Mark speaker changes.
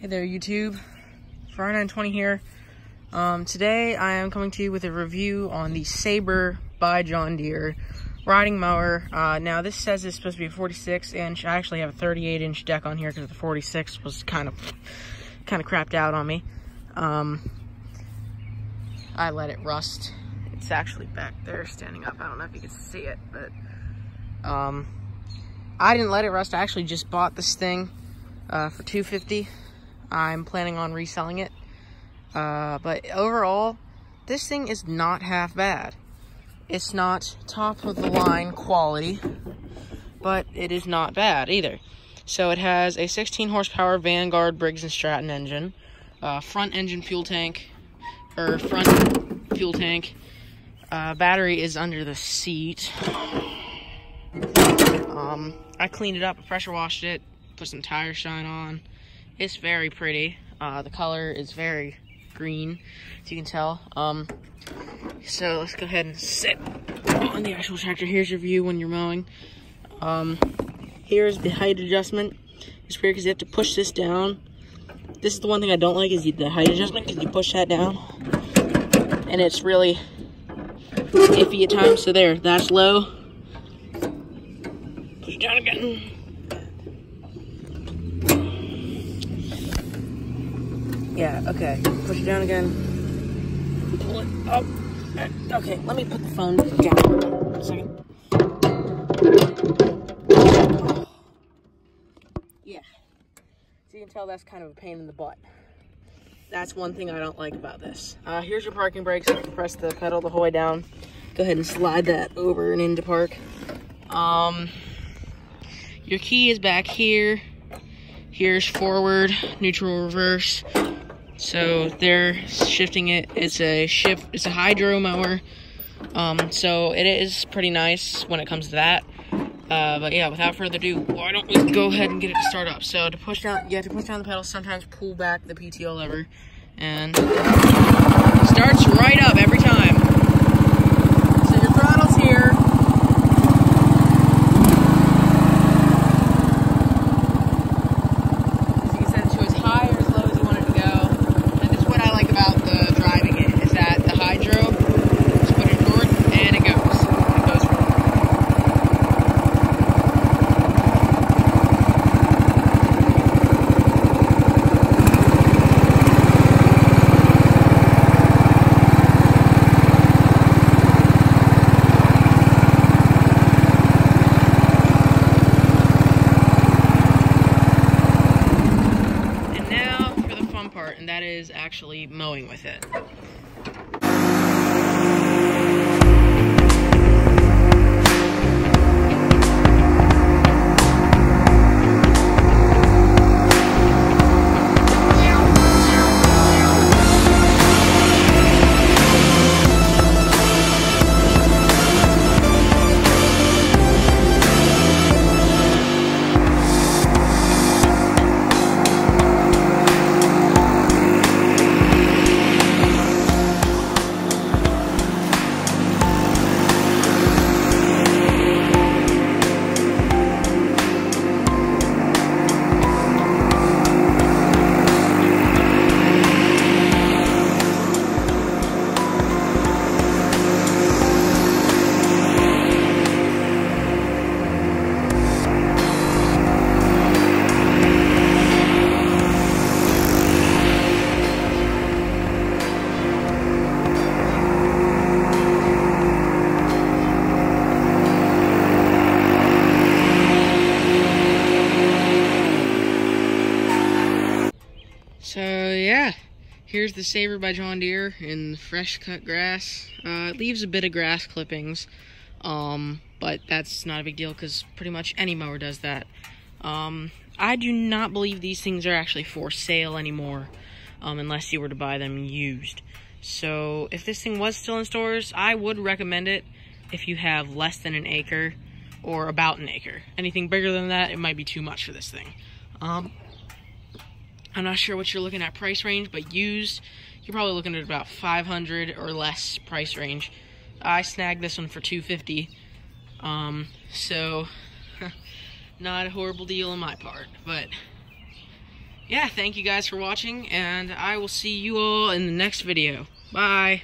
Speaker 1: Hey there, YouTube. Fry920 here. Um, today I am coming to you with a review on the Sabre by John Deere riding mower. Uh, now this says it's supposed to be a 46 inch. I actually have a 38 inch deck on here because the 46 was kind of kind of crapped out on me. Um, I let it rust. It's actually back there standing up. I don't know if you can see it, but um, I didn't let it rust. I actually just bought this thing uh, for 250 I'm planning on reselling it. Uh, but overall, this thing is not half bad. It's not top of the line quality, but it is not bad either. So it has a 16 horsepower Vanguard Briggs & Stratton engine, uh, front engine fuel tank, or front fuel tank. Uh, battery is under the seat. Um, I cleaned it up, pressure washed it, put some tire shine on. It's very pretty. Uh, the color is very green, as you can tell. Um, so let's go ahead and sit on the actual tractor. Here's your view when you're mowing. Um, here's the height adjustment. It's weird because you have to push this down. This is the one thing I don't like is the height adjustment because you push that down. And it's really iffy at times. So there, that's low. Push down again. Yeah, okay. Push it down again. Pull it up. Okay, let me put the phone down a second. Yeah. So you can tell that's kind of a pain in the butt. That's one thing I don't like about this. Uh, here's your parking brakes. You can press the pedal the whole way down. Go ahead and slide that over and into park. Um, your key is back here. Here's forward, neutral, reverse. So they're shifting it. It's a shift. It's a hydro mower. Um, so it is pretty nice when it comes to that. Uh, but yeah, without further ado, why don't we go ahead and get it to start up? So to push down, you have to push down the pedal. Sometimes pull back the PTO lever, and starts right up every time. So your throttle's here. And that is actually mowing with it. Here's the Sabre by John Deere in fresh cut grass. Uh, it leaves a bit of grass clippings, um, but that's not a big deal because pretty much any mower does that. Um, I do not believe these things are actually for sale anymore, um, unless you were to buy them used. So if this thing was still in stores, I would recommend it if you have less than an acre or about an acre. Anything bigger than that, it might be too much for this thing. I'm not sure what you're looking at price range, but used, you're probably looking at about 500 or less price range. I snagged this one for 250. Um, so not a horrible deal on my part, but yeah, thank you guys for watching, and I will see you all in the next video. Bye.